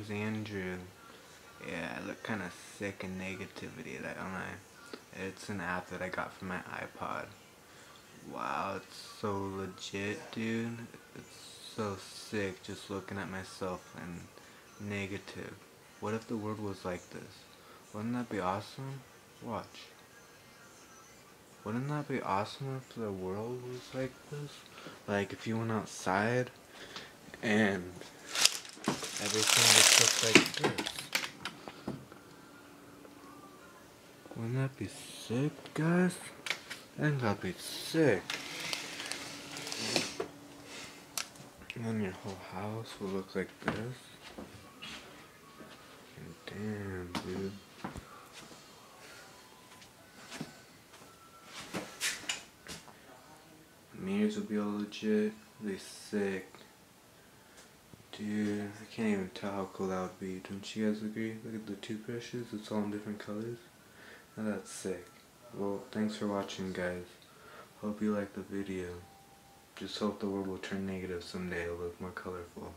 name's Andrew. Yeah, I look kind of sick in negativity, don't I? It's an app that I got from my iPod. Wow, it's so legit, dude. It's so sick just looking at myself and negative. What if the world was like this? Wouldn't that be awesome? Watch. Wouldn't that be awesome if the world was like this? Like if you went outside and everything just looked like this. Wouldn't that be sick, guys? Wouldn't that be sick? And then your whole house will look like this. And damn, dude. Mirrors will be all legit. Be sick. Dude, I can't even tell how cool that would be. Don't you guys agree? Look at the toothbrushes. It's all in different colors. Now that's sick. Well, thanks for watching, guys. Hope you liked the video. Just hope the world will turn negative someday. It'll look more colorful.